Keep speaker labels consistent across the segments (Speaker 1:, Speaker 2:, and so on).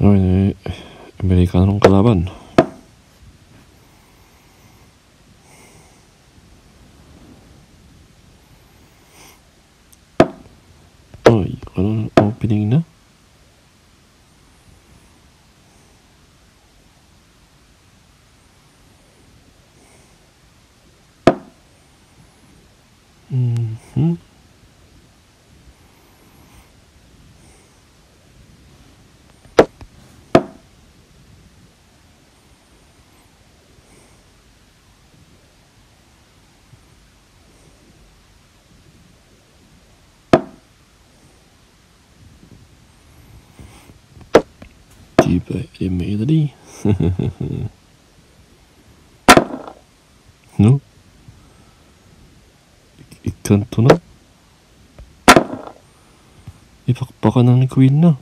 Speaker 1: Naman, Amerikanong kalaban. Ay, karon opening na. Mm-hmm. Main tadi. no? Ikan to na? Ipakpakan na ni Queen na.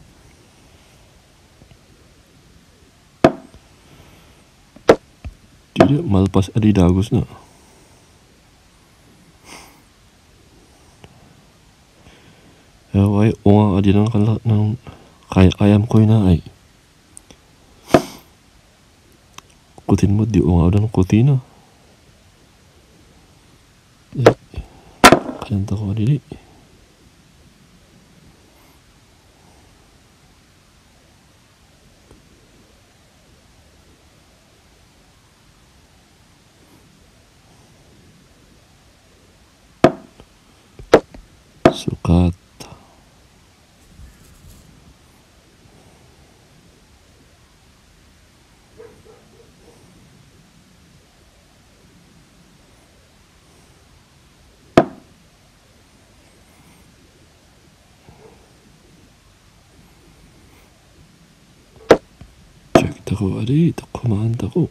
Speaker 1: Tidak malpas Adidagus na. Yaway, unga adi ng kala ng kaya ayam ko na ay. Kutin mo di unga udah kutina. Eh, kanta ko dili. Sukat. が悪いとこなんだろう。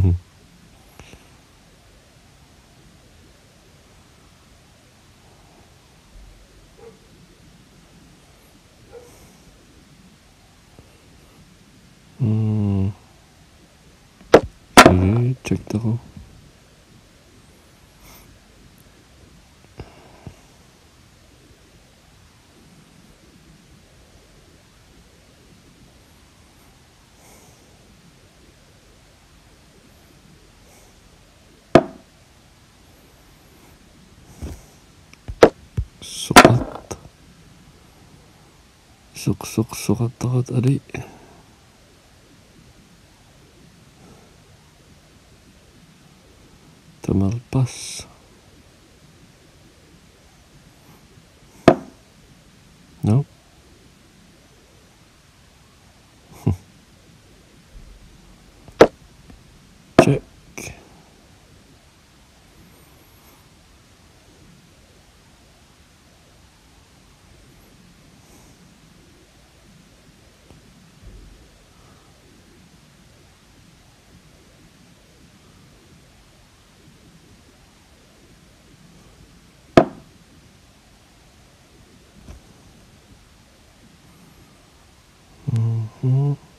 Speaker 1: ん check darauf. سقط سق سق سقط ضغط عليه gammal bus. Nope. うん。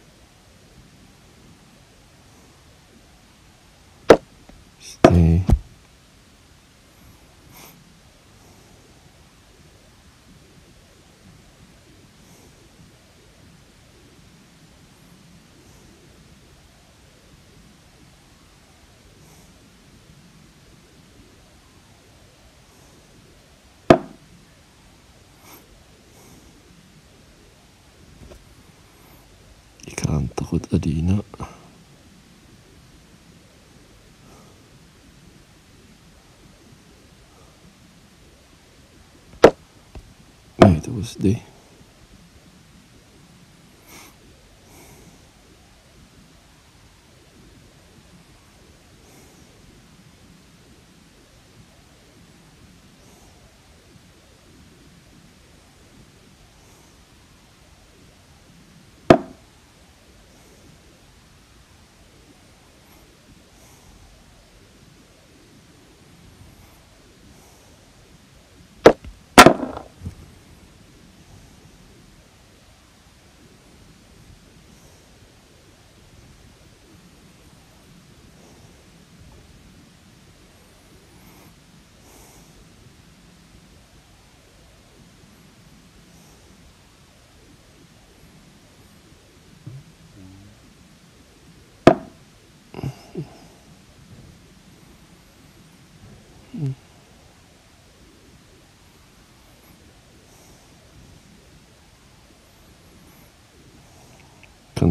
Speaker 1: Grandrot Adina. Wait, was the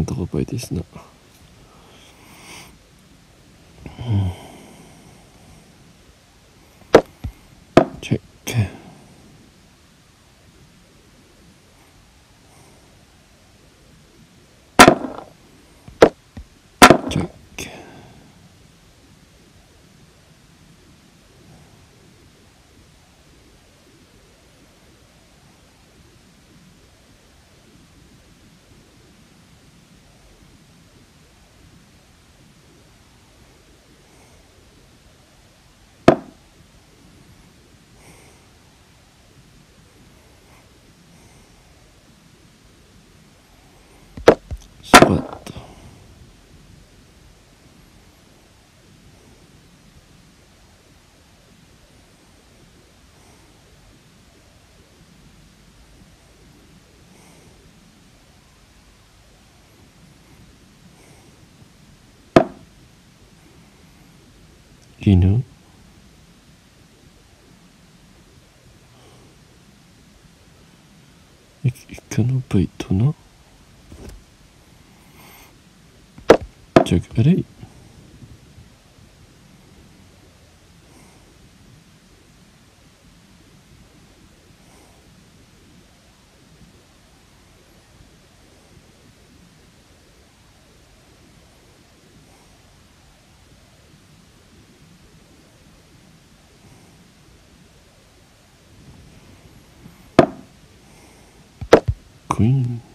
Speaker 1: なんとかば 犬？いイカのバイトなじゃああれ？Queen.